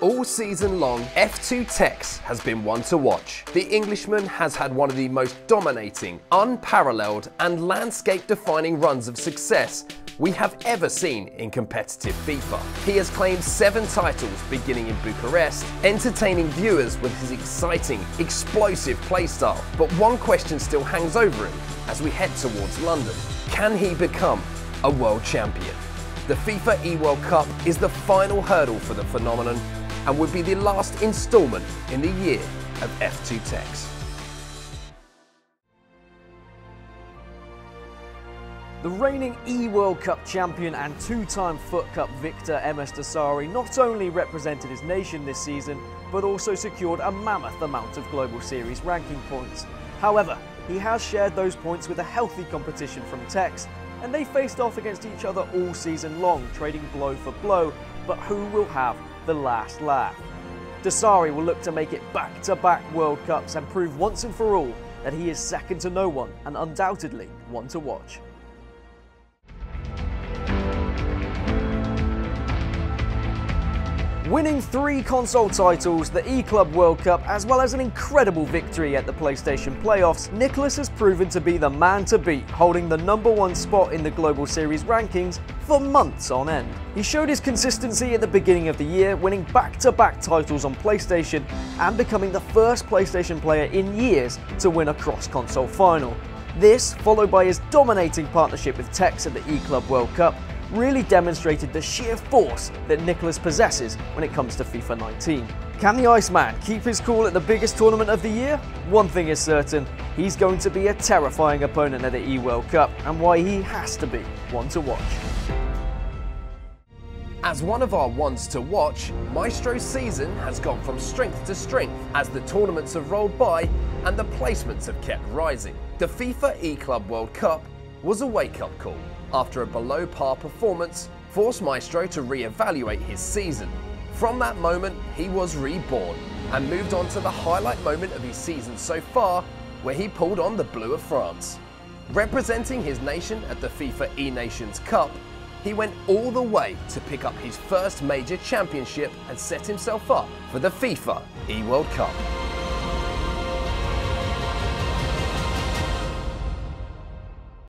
All season long, F2 Tekkz has been one to watch. The Englishman has had one of the most dominating, unparalleled, and landscape defining runs of success we have ever seen in competitive FIFA. He has claimed seven titles beginning in Bucharest, entertaining viewers with his exciting, explosive playstyle. But one question still hangs over him as we head towards London. Can he become a world champion? The FIFA E-World Cup is the final hurdle for the phenomenon and would be the last instalment in the year of F2 Tekkz. The reigning E-World Cup champion and two-time FUT Cup victor Msdossary not only represented his nation this season, but also secured a mammoth amount of Global Series ranking points. However, he has shared those points with a healthy competition from Tekkz, and they faced off against each other all season long, trading blow for blow, but who will have the last laugh? Dossary will look to make it back-to-back -back World Cups and prove once and for all that he is second to no one and undoubtedly one to watch. Winning three console titles, the E-Club World Cup, as well as an incredible victory at the PlayStation playoffs, Nicolas has proven to be the man to beat, holding the number one spot in the Global Series rankings for months on end. He showed his consistency at the beginning of the year, winning back-to-back -back titles on PlayStation and becoming the first PlayStation player in years to win a cross-console final. This, followed by his dominating partnership with Tekkz at the E-Club World Cup, really demonstrated the sheer force that Nicolas possesses when it comes to FIFA 19. Can the Iceman keep his cool at the biggest tournament of the year? One thing is certain, he's going to be a terrifying opponent at the E-World Cup and why he has to be one to watch. As one of our ones to watch, Maestro's season has gone from strength to strength as the tournaments have rolled by and the placements have kept rising. The FIFA E-Club World Cup was a wake-up call after a below par performance forced Maestro to re-evaluate his season. From that moment, he was reborn and moved on to the highlight moment of his season so far, where he pulled on the blue of France. Representing his nation at the FIFA E-Nations Cup, he went all the way to pick up his first major championship and set himself up for the FIFA E-World Cup.